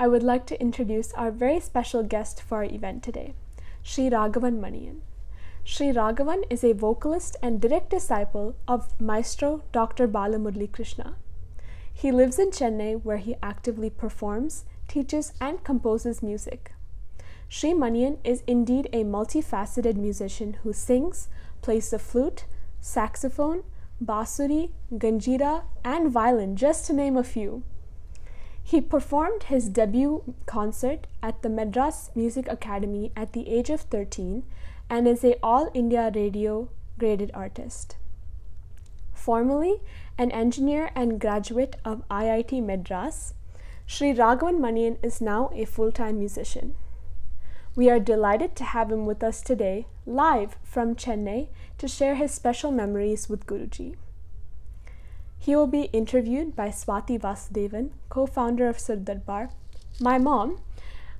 I would like to introduce our very special guest for our event today, Sri Ragavan Manian. Sri Ragavan is a vocalist and direct disciple of Maestro Dr. Balamurali Krishna. He lives in Chennai where he actively performs, teaches, and composes music. Sri Manian is indeed a multifaceted musician who sings, plays the flute, saxophone, bansuri, kanjira, and violin, just to name a few. He performed his debut concert at the Madras Music Academy at the age of 13 and is a All India Radio graded artist. Formerly an engineer and graduate of IIT Madras, Sri Ragavan Manian is now a full-time musician. We are delighted to have him with us today, live from Chennai, to share his special memories with Guruji. He will be interviewed by Swathy Vasudevan, co founder of Sur Darbar, my mom,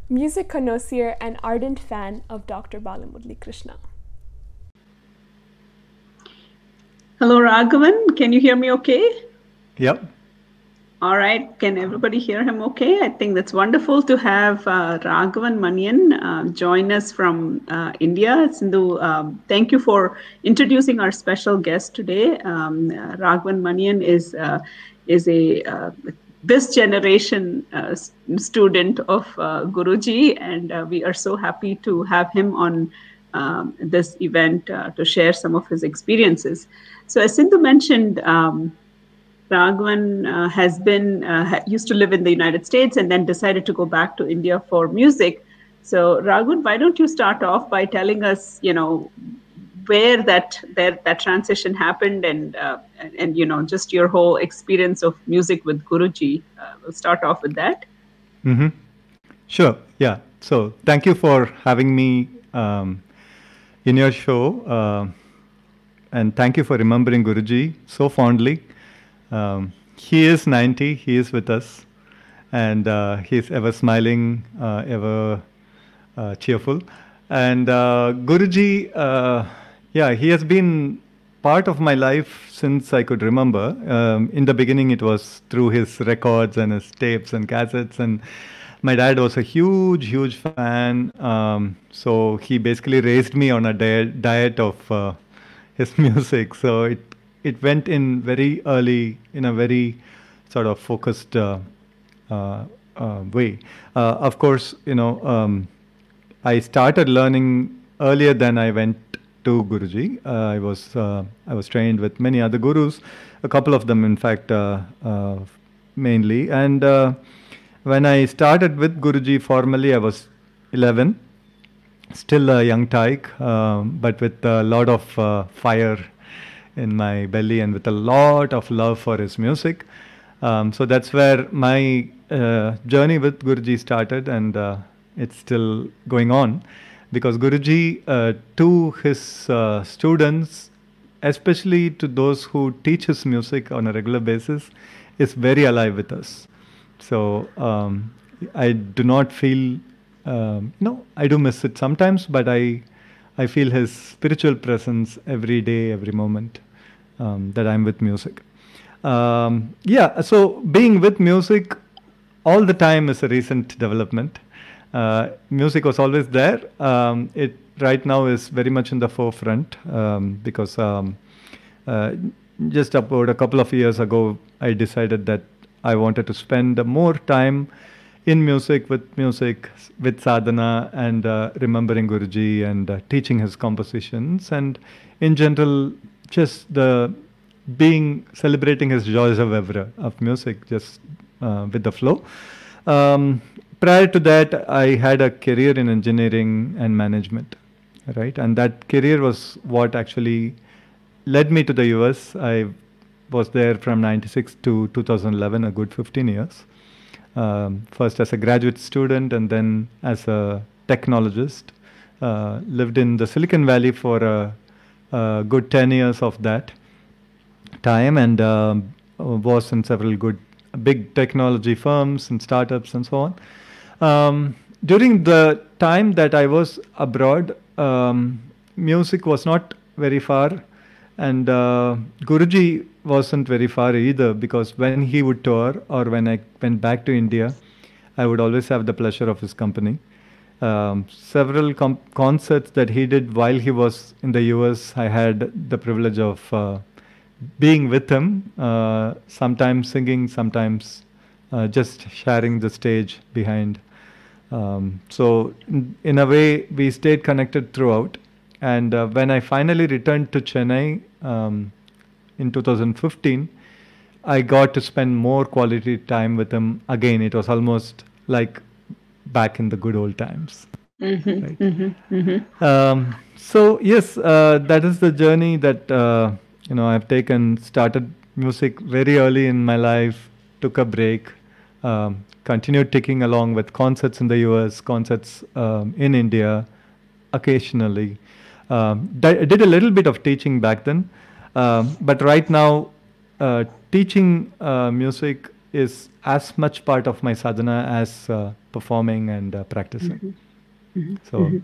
music connoisseur and ardent fan of Dr. Balamurali Krishna. Hello, Ragavan. Can you hear me okay? Yep. All right. Can everybody hear him okay? I think that's wonderful to have uh, Ragavan Manian uh, join us from uh, India. Sindhu, um, thank you for introducing our special guest today. Um, uh, Ragavan Manian is, uh, is a uh, this generation uh, student of uh, Guruji, and uh, we are so happy to have him on um, this event to share some of his experiences. So, as Sindhu mentioned, um, Ragavan uh, has been uh, used to live in the United States and then decided to go back to India for music. So, Ragavan, why don't you start off by telling us, you know, where that that, that transition happened and, uh, and, and you know just your whole experience of music with Guruji. Uh, we'll start off with that. Mm-hmm. Sure. Yeah. So thank you for having me um, in your show, uh, and thank you for remembering Guruji so fondly. Um, he is 90. He is with us, and uh, he is ever smiling, uh, ever uh, cheerful. And Guruji yeah, he has been part of my life since I could remember. Um, in the beginning, it was through his records and his tapes and cassettes. And my dad was a huge, huge fan. Um, so he basically raised me on a diet, diet of uh, his music. So it it went in very early, in a very sort of focused uh, uh, uh way. Uh, of course, you know, um, I started learning earlier than I went to Guruji. Uh, I was I was trained with many other gurus, a couple of them, in fact, mainly. And when I started with Guruji formally, I was 11, still a young tyke, um, but with a lot of uh, fire in my belly and with a lot of love for his music. Um, so that's where my uh, journey with Guruji started, and uh, it's still going on because Guruji, uh, to his uh, students, especially to those who teach his music on a regular basis, is very alive with us. So um, I do not feel, um, no, I do miss it sometimes, but I, I feel his spiritual presence every day, every moment um, that I'm with music. Um, yeah, so being with music all the time is a recent development uh, music was always there. Um, it right now is very much in the forefront um, because um, uh, just about a couple of years ago, I decided that I wanted to spend more time in music, with music, with sadhana, and uh, remembering Guruji and uh, teaching his compositions, and in general, just the being celebrating his joys of ever of music, just uh, with the flow. Um, prior to that, I had a career in engineering and management, right? And that career was what actually led me to the US. I was there from 96 to 2011, a good 15 years. Um, first as a graduate student and then as a technologist. Uh, lived in the Silicon Valley for a, a, good 10 years of that time and um, was in several good big technology firms and startups and so on. Um, during the time that I was abroad, um, music was not very far, and uh, Guruji wasn't very far either because when he would tour or when I went back to India, I would always have the pleasure of his company. Um, several com- concerts that he did while he was in the US, I had the privilege of uh, being with him, uh, sometimes singing, sometimes uh, just sharing the stage behind. Um, so, in, in, a way, we stayed connected throughout. And uh, when I finally returned to Chennai um, in 2015, I got to spend more quality time with him again. It was almost like back in the good old times. Mm-hmm, right? mm-hmm, mm-hmm. Um, so yes, uh, that is the journey that uh, you know I've taken. Started music very early in my life. Took a break. Um, continued ticking along with concerts in the US, concerts um, in India, occasionally. Um, did a little bit of teaching back then, um, but right now, uh, teaching uh, music is as much part of my sadhana as uh, performing and uh, practicing. Mm-hmm. Mm-hmm. So.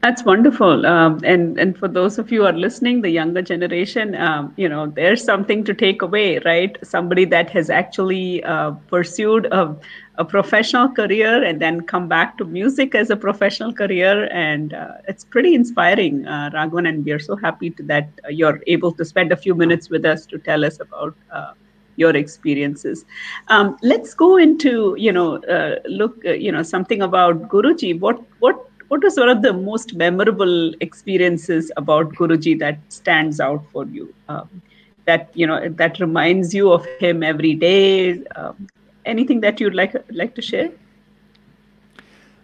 That's wonderful, um, and and for those of you who are listening, the younger generation, um, you know, there's something to take away, right? Somebody that has actually uh, pursued a, a professional career and then come back to music as a professional career, and uh, it's pretty inspiring, uh. And we are so happy to, that you're able to spend a few minutes with us to tell us about uh, your experiences. Um, let's go into you know uh, look uh, you know something about Guruji. What what what was one of the most memorable experiences about Guruji that stands out for you? Um, that you know that reminds you of him every day. Um, anything that you'd like like to share?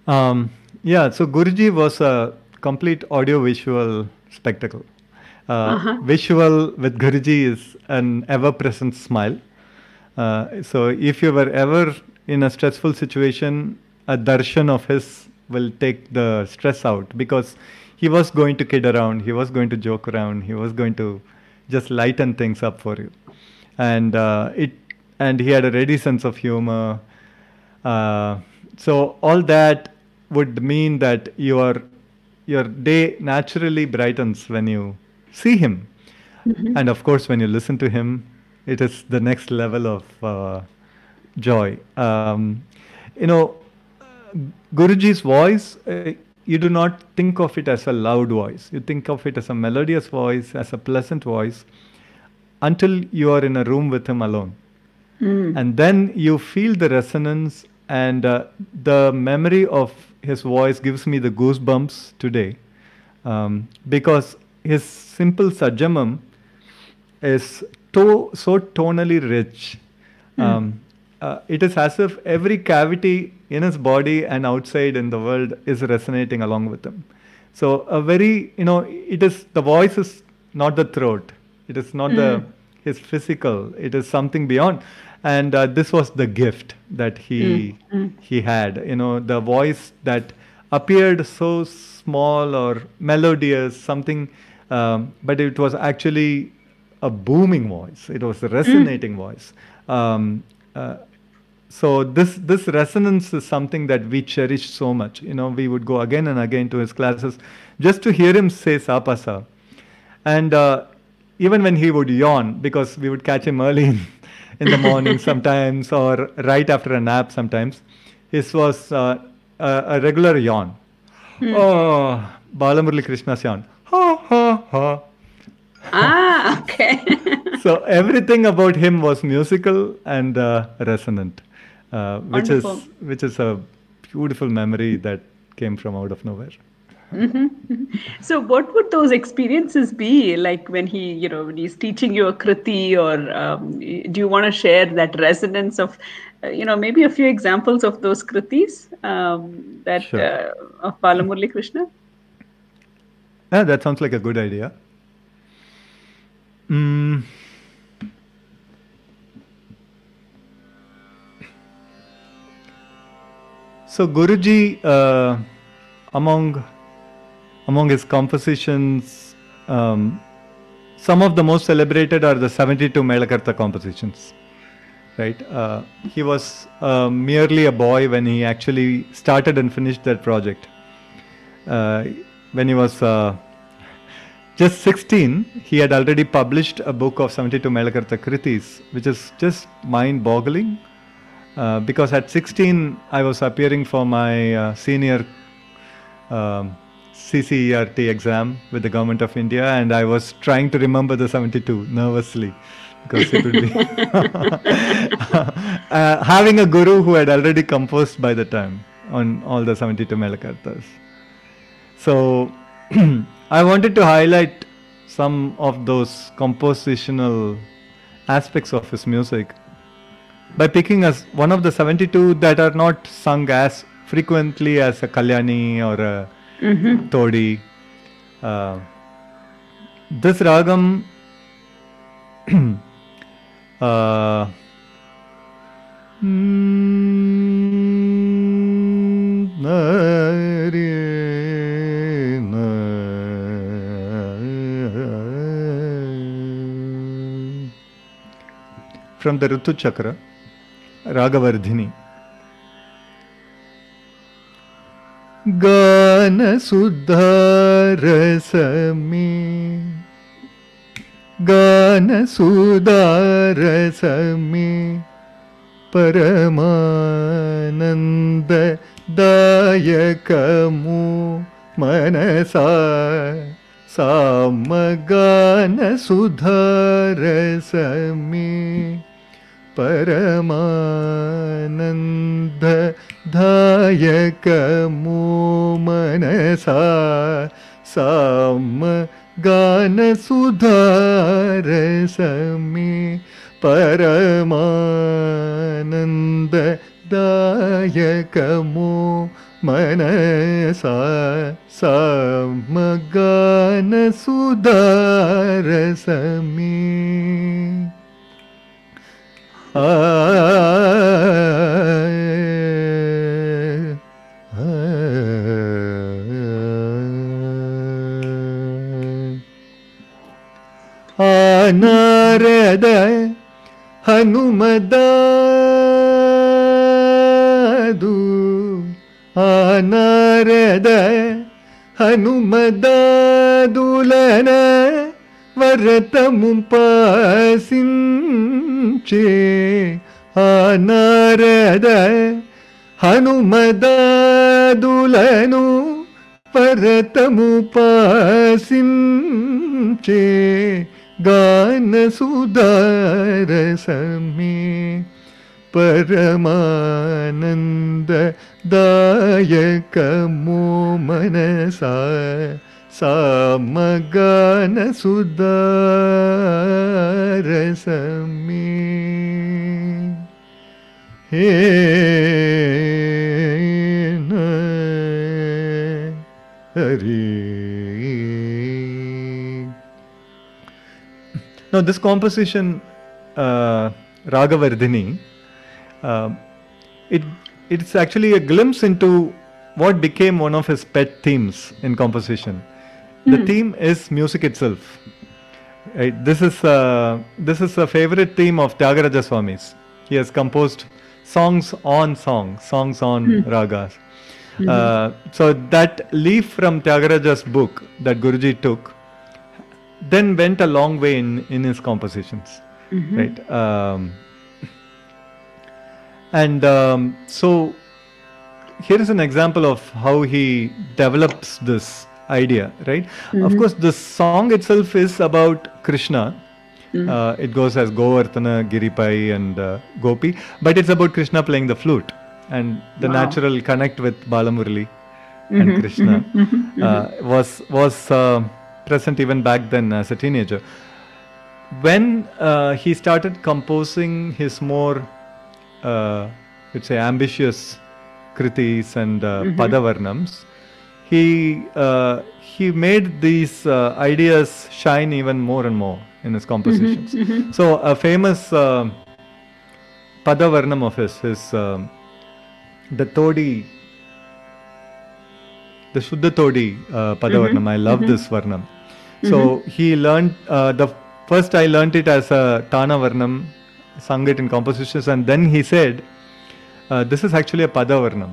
Um, yeah, so Guruji was a complete audio visual spectacle. Uh, uh-huh. Visual with Guruji is an ever present smile. Uh, so if you were ever in a stressful situation, a darshan of his will take the stress out because he was going to kid around, he was going to joke around, he was going to just lighten things up for you, and uh, it and he had a ready sense of humor. Uh, so all that would mean that your your day naturally brightens when you see him. Mm-hmm. And of course, when you listen to him, it is the next level of uh, joy. Um, you know, Guruji's voice, uh, you do not think of it as a loud voice. You think of it as a melodious voice, as a pleasant voice, until you are in a room with him alone. Mm. And then you feel the resonance, and uh, the memory of his voice gives me the goosebumps today. Um, because his simple sajamam is to, so tonally rich. Mm. Um, uh, it is as if every cavity in his body and outside in the world is resonating along with him. So a very, you know, it is the voice is not the throat. It is not mm. the his physical. It is something beyond. And uh, this was the gift that he mm. he had. You know, the voice that appeared so small or melodious, something um, but it was actually a booming voice. It was a resonating mm. voice. Um, uh, so this this resonance is something that we cherish so much. You know, we would go again and again to his classes just to hear him say sapasa, and uh, even when he would yawn, because we would catch him early in, in the morning sometimes, or right after a nap sometimes, his was uh, a, a, regular yawn. Hmm. Oh, Balamurali Krishna's yawn ha ha ha. Ah, okay. so everything about him was musical and uh, resonant, uh, which is which is a beautiful memory that came from out of nowhere. Mm-hmm. So, what would those experiences be like when he, you know, when he's teaching you a kriti, or um, do you want to share that resonance of, uh, you know, maybe a few examples of those kritis um, that sure. uh, of Balamurali Krishna? Yeah, that sounds like a good idea. Mm. So Guruji, uh, among among his compositions, um, some of the most celebrated are the 72 Melakarta compositions. Right, uh, he was uh, merely a boy when he actually started and finished that project. Uh, when he was uh, just 16, he had already published a book of 72 Melakarta Kritis, which is just mind boggling. Uh, because at 16 I was appearing for my uh, senior um, CCERT exam with the government of India, and I was trying to remember the 72 nervously because it would be uh, having a guru who had already composed by the time on all the 72 Melakartas. So I wanted to highlight some of those compositional aspects of his music by picking as one of the 72 that are not sung as frequently as a Kalyani or a Mm-hmm. Todi. Uh, this ragam uh, mm, na, from the Ritu Chakra, रागवर्धिनी। गानसुधारस मे गानसुदारसमि परमानन्ददायकमो मनसा। सामगानसुधारसमि परमानन्ददायकमो मनसा साम गानसुधारसमे परमानन्ददायकमो मनसा स ग ನಾರದ ಹನುಮದಾದು ಆನಾರದ ಹನುಮದಾದುಲನ वरतमुपासिञ्चे चे ह नारद हनुमदा दुलनुतमुपसिन् चे गान मनसा सामगानसुदारसमे हे Hari. Now, this composition, uh, Ragavardhini, um, it, it's actually a glimpse into what became one of his pet themes in composition. The theme is music itself. Right? This is uh, this is a favorite theme of Tyagaraja Swami's. He has composed songs on songs, songs on ragas. Uh, so that leaf from Tyagaraja's book that Guruji took then went a long way in, in his compositions. Right? Um, and um, so here is an example of how he develops this idea, right? Of course, the song itself is about Krishna. Uh, it goes as Govardhana, Giripai, and uh, Gopi, but it's about Krishna playing the flute and the Wow. natural connect with Balamurali and Krishna uh, was was uh, present even back then as a teenager. When uh, he started composing his more, uh, let's say, ambitious kritis and uh, padavarnams, he uh, he made these uh, ideas shine even more and more in his compositions. So a famous uh, padavarnam of his is um, the Todi, the Shuddha Todi uh, padavarnam. I love this varnam. So he learned uh, the first I learned it as a Tana varnam, sung it in compositions, and then he said, uh, "This is actually a padavarnam."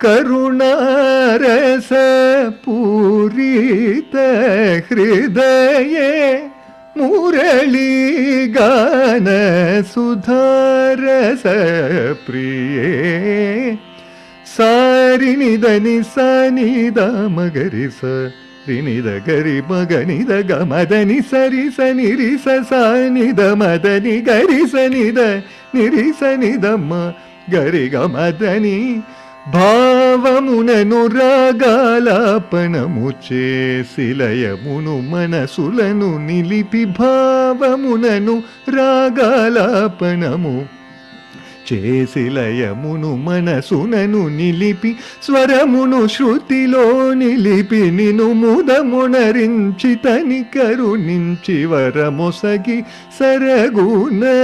करुणारस पूरित हृदये मुरलीगान सुधारस प्रिये सारिनिदनि सनिद मगरि स ರಿನಿದ ಗರಿ ಮಗನಿದ ಗ ಮದನಿ ಸರಿ ಸ ನಿರಿ ಸ ಸ ನಿದ ಮದನಿ ಗರಿ ಸ ನಿದ ನಿರಿ ಸ ನಿದಮ್ಮ ಗರಿ ಗ ಮದನಿ భావమునను రాగాలాపనము చేసిలయమును మనసులను నిలిపి భావమునను రాగాలాపనము చేసిలయమును మనసునను నిలిపి స్వరమును శృతిలో నిలిపి నిను ముదమునరించి తని కరుణించి వరమొసగి సరగునా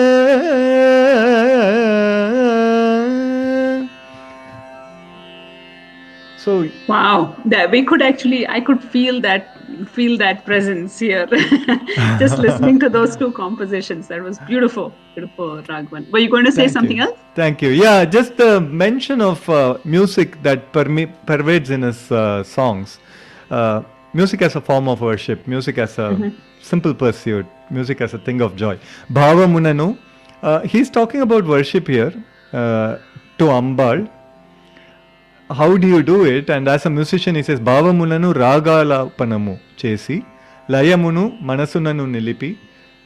so wow that we could actually i could feel that feel that presence here just listening to those two compositions that was beautiful beautiful ragavan were you going to say Thank something you. else Thank you. Yeah, just the mention of uh, music that perme- pervades in his uh, songs. Uh, music as a form of worship, music as a simple pursuit, music as a thing of joy. Bhava Munanu, uh, he's talking about worship here uh, to Ambal. How do you do it? And as a musician, he says, Bhavamunanu ragalapanamo chesi, layamunu manasunanu nilipi,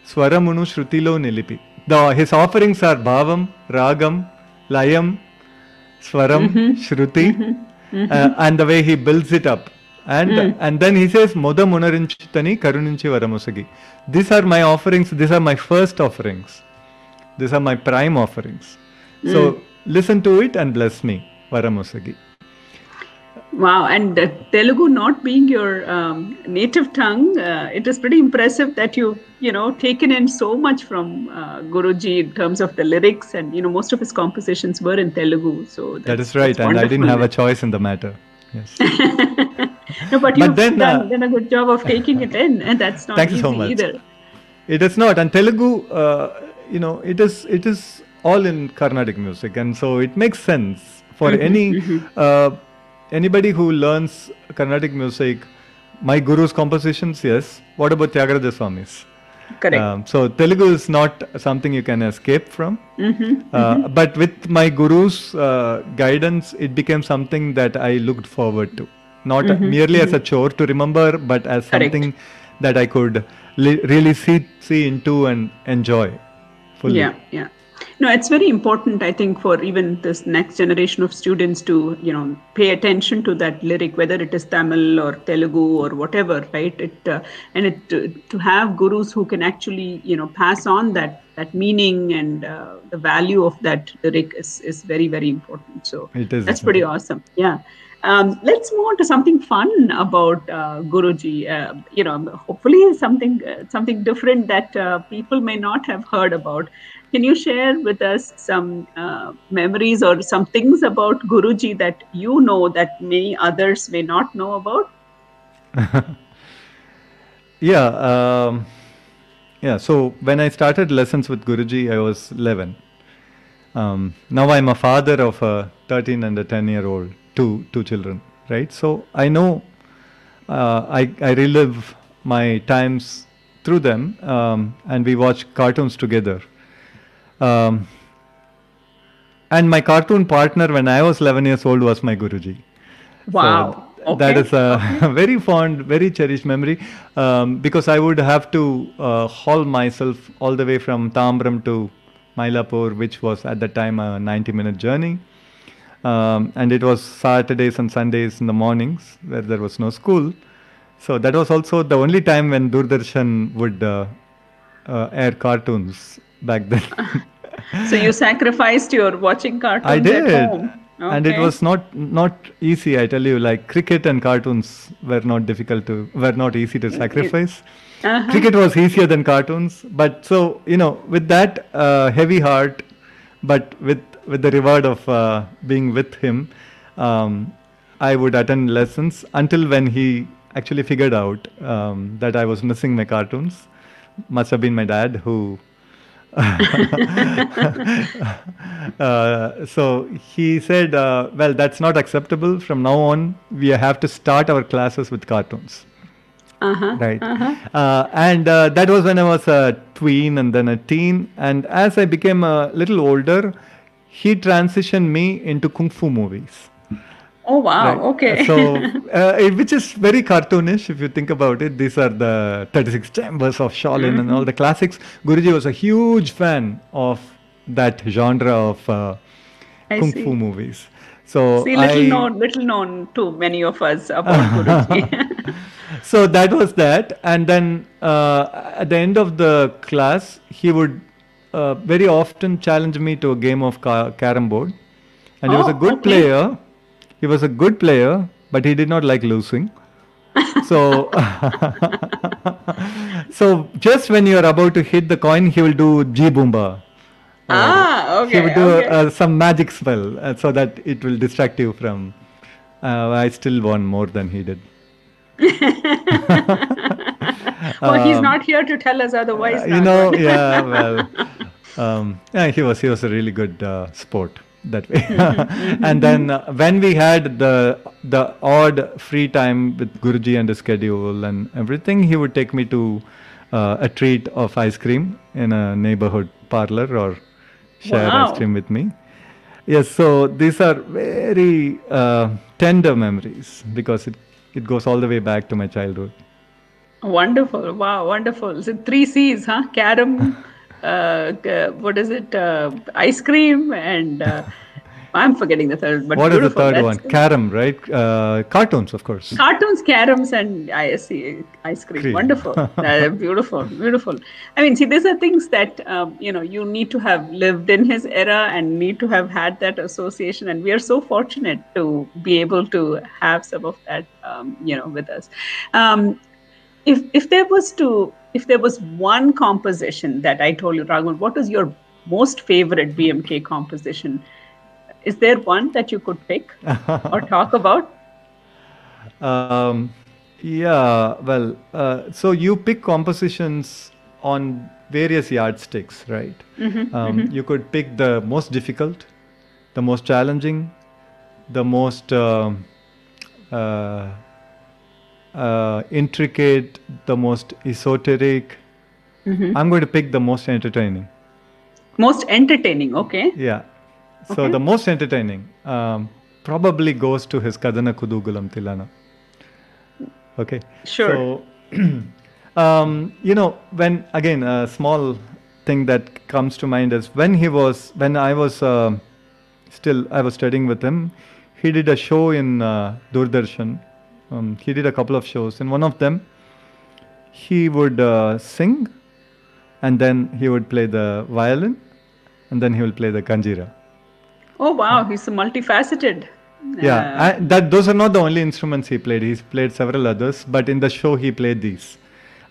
స్వరమును శృతిలో నిలిపి the his offerings are భావం రాగం లయం స్వరం శృతి and the way he builds it up and and then he says మొద మునరించుతని కరుణించి వరముసగి this are my offerings this are my first offerings this are my prime offerings so listen to it and bless me వరముసగి Wow, and uh, Telugu not being your um, native tongue, uh, it is pretty impressive that you you know taken in so much from uh, Guruji in terms of the lyrics, and you know most of his compositions were in Telugu. So that's- right, and I didn't have a choice in the matter. Yes. no, but you've then, done, uh, done a good job of taking it in, and that's not easy so much. either. It is not, and Telugu, uh, you know, it is it is all in Carnatic music, and so it makes sense for any uh, anybody who learns Carnatic music. My guru's compositions, yes. What about Tyagaraja Swami's? Correct. Um, so Telugu is not something you can escape from. Mhm, Uh, But with my guru's uh, guidance, it became something that I looked forward to, not merely as a chore to remember, but as Correct. something that I could li- really see see into and enjoy fully. Yeah, yeah. No, it's very important, I think, for even this next generation of students to, you know, pay attention to that lyric, whether it is Tamil or Telugu or whatever, right? It uh, and it to, to have gurus who can actually, you know, pass on that that meaning and uh, the value of that lyric is is very very important. So It is, that's pretty awesome. Yeah. Um, let's move on to something fun about uh, Guruji. Uh, you know, hopefully something uh, something different that uh, people may not have heard about. Can you share with us some uh, memories or some things about Guruji that you know that many others may not know about? Yeah, um, yeah. So when I started lessons with Guruji, I was 11. Um, now I'm a father of a 13 and a 10 year old, two two children, right? So I know uh, I I relive my times through them, um, and we watch cartoons together. Um, and my cartoon partner when I was 11 years old was my Guruji. Wow. So Okay. is a very fond, very cherished memory um, because I would have to uh, haul myself all the way from Tambaram to Mylapore, which was at the time a 90 minute journey. Um, and it was Saturdays and Sundays in the mornings where there was no school. So that was also the only time when Doordarshan would uh, uh, air cartoons back then. So you sacrificed your watching cartoons I did, at home. and it was not not easy. I tell you, like cricket and cartoons were not difficult to were not easy to sacrifice. Uh-huh. Cricket was easier than cartoons, but so you know, with that uh, heavy heart, but with with the reward of uh, being with him, um, I would attend lessons until when he actually figured out um, that I was missing my cartoons. must have been my dad who. uh, so he said, uh, "Well, that's not acceptable. From now on, we have to start our classes with cartoons." Uh-huh. right uh, and uh, that was when i was a tween and then a teen and as i became a little older he transitioned me into kung fu movies Oh wow. right? Okay. so uh, which is very cartoonish if you think about it these are the 36 chambers of shaolin and all the classics guruji was a huge fan of that genre of uh, kung see. fu movies so See, little I, known, little known to many of us about Guruji. so that was that and then uh, at the end of the class he would uh, very often challenged me to a game of ca- carom board and he was a Oh, good okay. player he was a good player but he did not like losing so so just when you are about to hit the coin he will do g boomba ah, okay. he would do okay. uh, some magic spell uh, so that it will distract you from uh, i still won more than he did well, he's not here to tell us otherwise. Uh, you know, yeah, well, um, yeah, he was he was a really good uh, sport that way. and then uh, when we had the the odd free time with Guruji and his schedule and everything, he would take me to uh, a treat of ice cream in a neighborhood parlor or share Wow. ice cream with me. Yes, so these are very uh, tender memories because it it goes all the way back to my childhood. Wonderful. Wow, wonderful. So three C's, huh? Carom, uh, what is it? Uh, ice cream and uh, I'm forgetting the third. But what is the third one? Carom, right? Uh, cartoons, of course. Cartoons, caroms, and ISC ice cream. Cream. Wonderful. Uh, beautiful, beautiful. I mean, see, these are things that um, you know you need to have lived in his era and need to have had that association. And we are so fortunate to be able to have some of that, um, you know, with us. Um, if if there was to if there was one composition that I told you, Ragavan, what was your most favorite BMK composition? Is there one that you could pick or talk about? Um, yeah, well, uh, so you pick compositions on various yardsticks, right? um, You could pick the most difficult, the most challenging, the most um uh, uh, intricate, the most esoteric. I'm going to pick the most entertaining. Most entertaining, okay. Yeah. So Okay. the most entertaining um, probably goes to his Kadana Kutuhalam Tilana. Okay. Sure. So, um, you know, when again a small thing that comes to mind is when he was when I was uh, still I was studying with him. He did a show in uh, Doordarshan. Um, he did a couple of shows. In one of them, he would uh, sing, and then he would play the violin, and then he will play the kanjira. Oh wow, he's a multifaceted. Yeah, uh, I, that those are not the only instruments he played. He's played several others, but in the show he played these,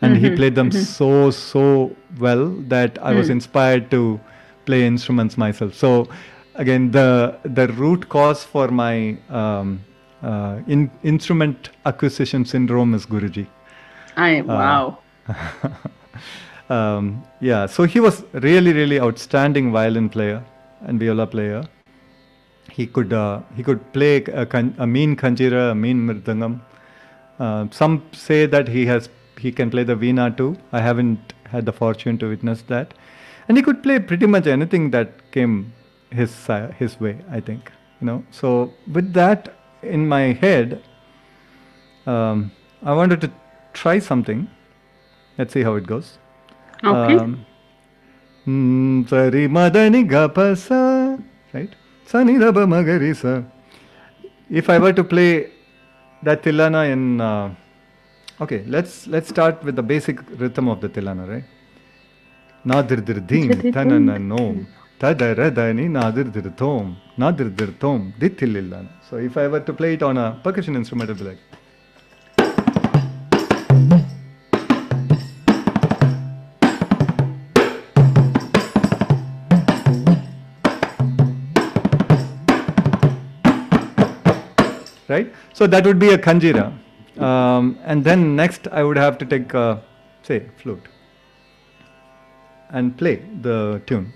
and he played them so so well that I was inspired to play instruments myself. So again, the the root cause for my um, uh, in, instrument acquisition syndrome is Guruji. I wow. um, yeah, so he was really, really outstanding violin player and viola player. He could uh, he could play a, a mean kanjira, a mean mridangam. Uh, some say that he has he can play the veena too. I haven't had the fortune to witness that, and he could play pretty much anything that came his si- his way. I think you know. So with that in my head, um, I wanted to try something. Let's see how it goes. Okay. Um, mm, Sari sa, magari sa. If I were to play that tilana in, uh, okay, let's let's start with the basic rhythm of the tilana, right? Nadir dir din, tanana nom, tadaradani nadir dir tom, nadir dir tom, dittilillana. So if I were to play it on a percussion instrument, it would be like. right? So that would be a kanjira. Um, and then next I would have to take, uh, say, flute and play the tune.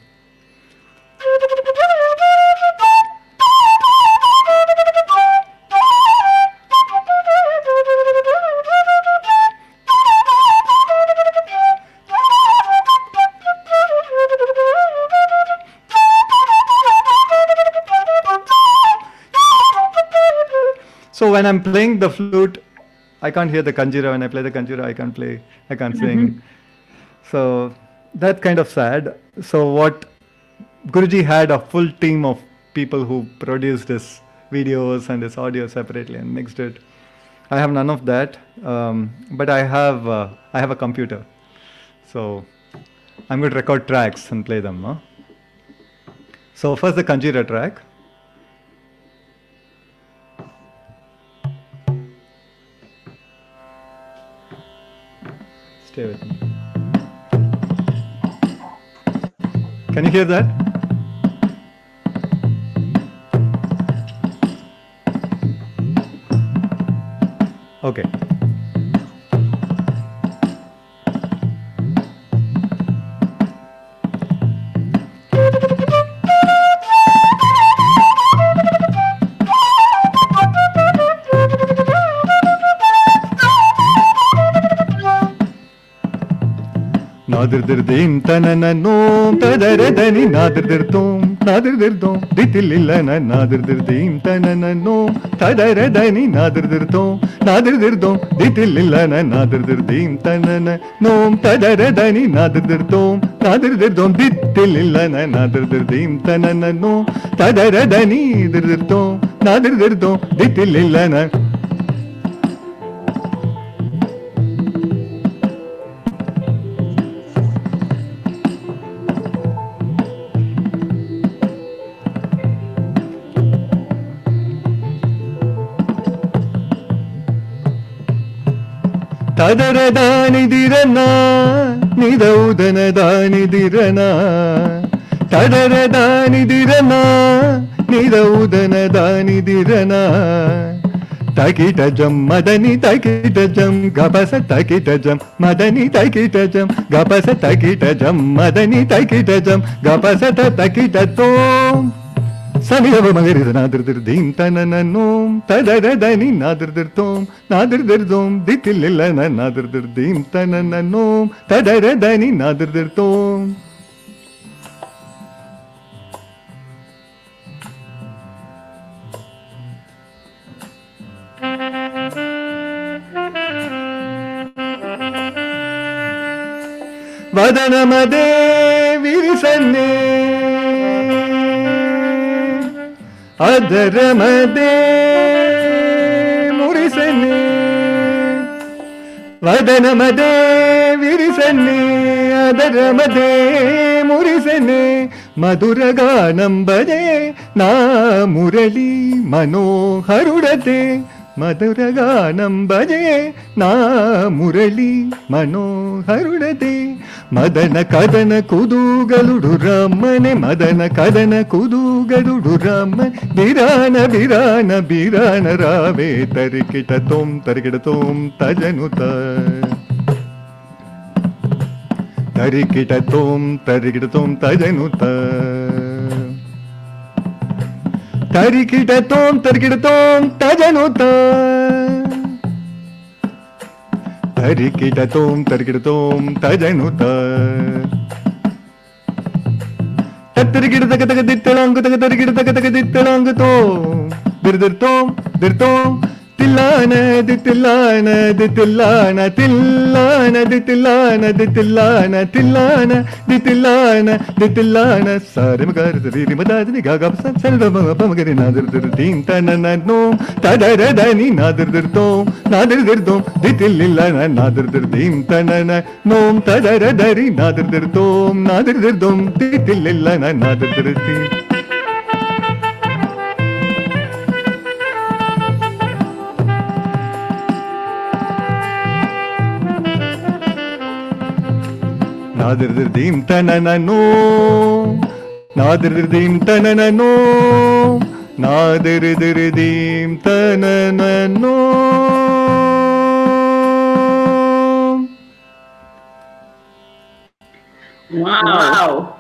So when I'm playing the flute, I can't hear the kanjira. When I play the kanjira, I can't play, I can't sing. So that's kind of sad. So what Guruji had a full team of people who produced his videos and his audio separately and mixed it. I have none of that, um, but I have uh, I have a computer, so I'm going to record tracks and play them. No? So first the kanjira track. Hear that? Okay. ನಾದಿರ್ದಿರ್ದೀಂ ತನನನೋಂ ತದರದನಿ ನಾದಿರ್ದಿರ್ತೋಂ ನಾದಿರ್ದಿರ್ತೋಂ ದಿತಿಲಿಲ್ಲನ ನಾದಿರ್ದಿರ್ದೀಂ ತನನನೋಂ ತದರದನಿ ನಾದಿರ್ದಿರ್ತೋಂ ನಾದಿರ್ದಿರ್ತೋಂ ದಿತಿಲಿಲ್ಲನ ನಾದಿರ್ದಿರ್ದೀಂ ತನನ ನೋಂ ತದರದನಿ ನಾದಿರ್ದಿರ್ತೋಂ ನಾದಿರ್ದಿರ್ತೋಂ ದಿತಿಲಿಲ್ಲನ ನಾದಿರ್ದಿರ್ದೀಂ ತನನನೋಂ ತದರದನಿ ದಿರ್ದಿರ್ತೋಂ ನಾದಿರ್ದಿರ್ತೋಂ ದಿತಿಲಿಲ್ಲನ ತದರದಾನಿದಿರನ ನಿದೌದನದಾನಿದಿರನ ತದರದಾನಿದಿರನ ನಿದೌದನದಾನಿದಿರನ ತಕಿಟ ಜಂ ಮದನಿ ತಕಿಟ ಜಂ ಗಪಸ ತಕಿಟ ಜಂ ಮದನಿ ತಕಿಟ ಜಂ ಗಪಸ ತಕಿಟ ಜಂ ಮದನಿ ತಕಿಟ ಜಂ ಗಪಸ ತಕಿಟ சனிதவ மகரித நாதிர் திரு தீம் தனனோம் தததனி நாதிர் திருத்தோம். நாதிர் திருதோம் தித்தில் இல்ல நாதிர் திரு தீம் தனனோம் தததனி நாதிர் வதனமதே விரிசன்னே ಮದೇ ಮುರಿಸನ್ನೇ ಮಧುರ ಗಾನಂಬಜೆ ನಾ ಮುರಳಿ ಮನೋಹರುಡತೆ मधुरगानं भजे ना मुरली मनोहरुणते। मदन कदन कुदूगलुडु रम्मने मदन कदन कुदूगलुडु रम्म बिरान बिरान बिरान रावे तरिकिट तोम तरिकिट तोम तजनुत। तरिकिट तोम तरिकिट तोम तजनुत। தரிக்கிடத்தோம் தரிக்கிடத்தோம் தஜனுதான் தரிக்கிடத்தோம் தரிக்கிடத்தோம் தஜனுதா தத்தரிக்கிட தக தக தித்தலாங்கு தக தரிக்கிட தக தக தித்தலாங்கு தோம் திருதிர்த்தோம் திருத்தோம் தில்லானது தில்லானது தில்லான தில்லானது தில்லானது தில்லான தில்லான தி தில்லான தி தில்லான. சாரம் கருது ரீரி மதாதினி காகா சன் செல்வம் பமகரி நாதிர் திரு தீன் தன நோம். தடர தனி நாதிர் திருத்தோம் நாதிர் திருத்தோம் தி தில்லில்லான நாதிர் திரு தீன் ನಾದಿರ್ದಿರ್ದೀಂ ತನನನೋ ನಾದಿರ್ದಿರ್ದೀಂ ತನನನೋ ನಾದಿರ್ದಿರ್ದೀಂ ತನನನೋ Wow. wow.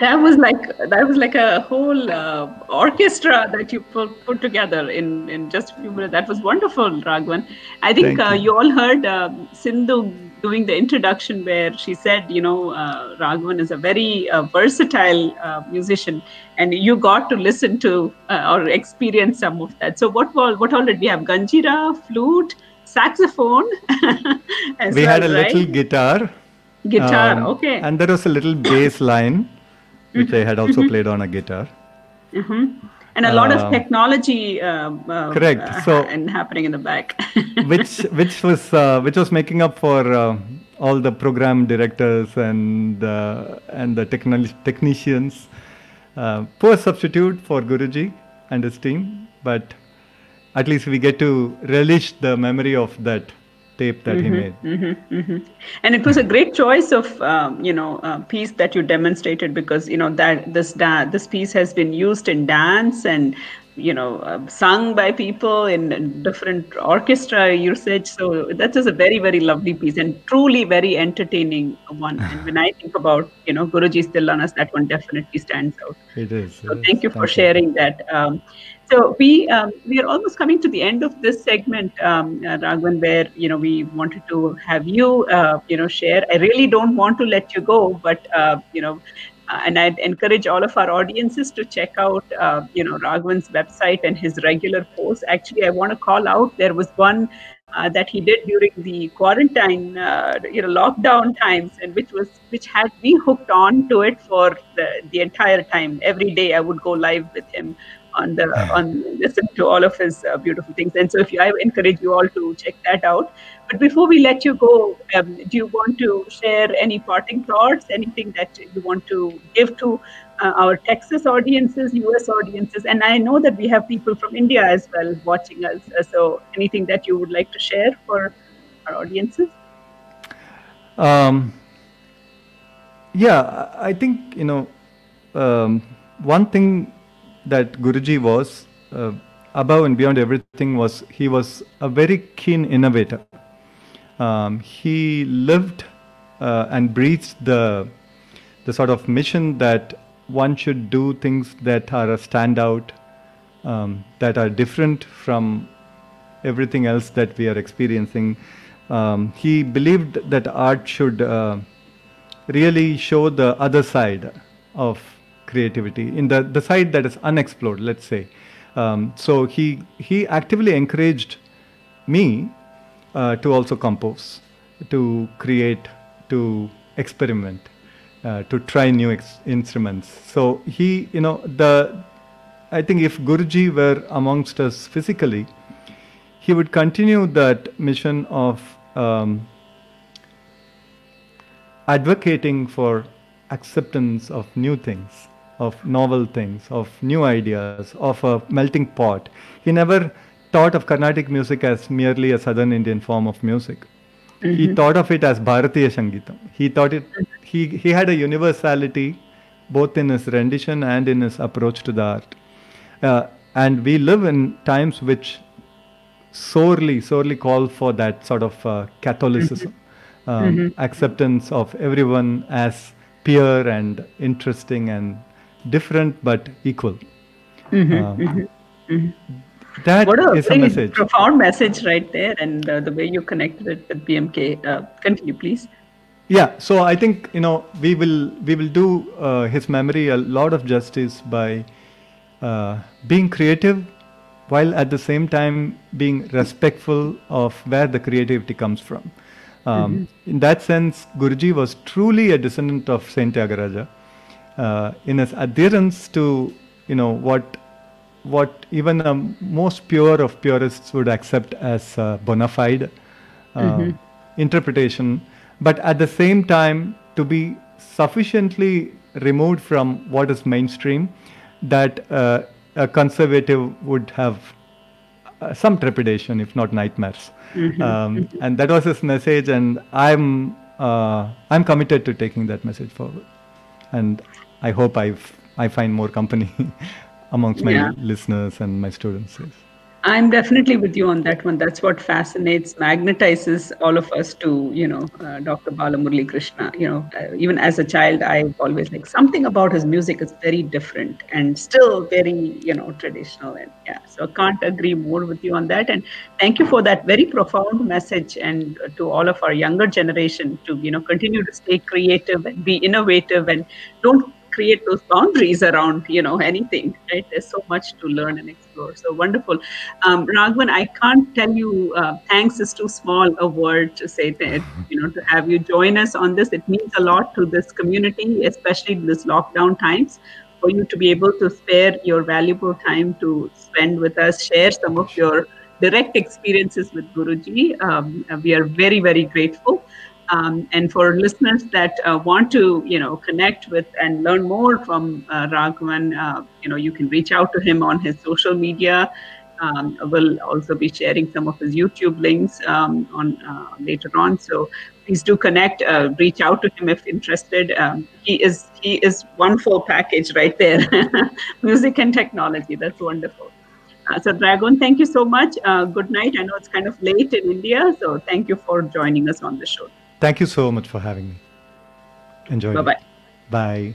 that was like that was like a whole uh, orchestra that you put, put together in in just a few minutes. That was wonderful, Ragavan. I think uh, you. You. all heard uh, Sindhu doing the introduction where she said, you know, uh, Ragavan is a very uh, versatile uh, musician, and you got to listen to uh, or experience some of that. So what all what all did we have? Ganjira, flute, saxophone. we well, had a right? little guitar Guitar, um, okay. And there was a little bass line, which I had also mm-hmm. played on a guitar. Mm-hmm. And a lot of um, technology, uh, uh, correct. Uh, so and happening in the back, which which was uh, which was making up for all the program directors and and the techn- technicians. poor substitute for Guruji and his team, but at least we get to relish the memory of that tape that mm-hmm, he made. Mm-hmm, mm-hmm. And it was a great choice of um, you know uh, piece that you demonstrated because you know that this da- this piece has been used in dance and you know uh, sung by people in, different orchestra usage. So that is a very very lovely piece and truly very entertaining one. And when I think about you know Guruji's Tillanas, that one definitely stands out. It is. So it thank is. you for thank sharing you. that. Um, so we um, we are almost coming to the end of this segment, um, uh, Ragavan, where you know we wanted to have you uh, you know share. I really don't want to let you go, but uh, you know, uh, and I'd encourage all of our audiences to check out uh, you know Ragavan's website and his regular posts. Actually, I want to call out there was one. Uh, that he did during the quarantine, uh, you know, lockdown times, and which was which had me hooked on to it for the, the entire time. Every day I would go live with him on the on listen to all of his uh, beautiful things. And so, if you, I encourage you all to check that out. But before we let you go, um, do you want to share any parting thoughts? Anything that you want to give to uh, our Texas audiences, US audiences, and I know that we have people from India as well watching us. Uh, so, anything that you would like to share for our audiences? Um, yeah, I think you know um, one thing that Guruji was uh, above and beyond everything was he was a very keen innovator. Um, he lived uh, and breathed the the sort of mission that one should do things that are a standout, um, that are different from everything else that we are experiencing. Um, he believed that art should uh, really show the other side of creativity in the, the side that is unexplored, let's say. Um, so he, he actively encouraged me uh, to also compose, to create, to experiment, uh, to try new instruments. So he, you know, the I think if Guruji were amongst us physically, he would continue that mission of um, advocating for acceptance of new things of novel things, of new ideas, of a melting pot. He never thought of Carnatic music as merely a southern Indian form of music. Mm-hmm. He thought of it as Bharatiya Sangeetam. He thought it, he, he had a universality both in his rendition and in his approach to the art. Uh, and we live in times which sorely, sorely call for that sort of uh, Catholicism, mm-hmm. Um, mm-hmm. acceptance of everyone as pure and interesting and different but equal. Mm-hmm, uh, mm-hmm, mm-hmm. That what a, is a message. profound message right there, and uh, the way you connected it with BMK. Uh, continue, please. Yeah, so I think you know we will we will do uh, his memory a lot of justice by uh, being creative, while at the same time being respectful of where the creativity comes from. Um, mm-hmm. In that sense, Guruji was truly a descendant of Saint Tyagaraja uh, in his adherence to you know what what even the most pure of purists would accept as uh, bona fide uh, mm-hmm. interpretation, but at the same time to be sufficiently removed from what is mainstream that uh, a conservative would have uh, some trepidation, if not nightmares. Mm-hmm. Um, mm-hmm. and that was his message, and I'm uh, I'm committed to taking that message forward. And I hope I I find more company amongst my yeah. listeners and my students. I'm definitely with you on that one. That's what fascinates, magnetizes all of us to, you know, uh, Dr. Balamurali Krishna. You know, uh, even as a child, I always like something about his music is very different and still very, you know, traditional. And yeah, so I can't agree more with you on that. And thank you for that very profound message and to all of our younger generation to, you know, continue to stay creative and be innovative and don't create those boundaries around you know anything right? There's so much to learn and explore. So wonderful. Um, ragavan i can't tell you uh, thanks is too small a word to say that you know to have you join us on this. It means a lot to this community especially in this lockdown times for you to be able to spare your valuable time to spend with us share some of your direct experiences with guruji. Um, we are very very grateful um, and for listeners that uh, want to, you know, connect with and learn more from uh, Ragavan, uh, you know, you can reach out to him on his social media. Um, we'll also be sharing some of his YouTube links um, on uh, later on. So please do connect. Uh, reach out to him if interested. Um, he is he is one full package right there, music and technology. That's wonderful. Uh, so Ragavan, thank you so much. Uh, good night. I know it's kind of late in India, so thank you for joining us on the show. Thank you so much for having me. Enjoy. Bye bye. Bye.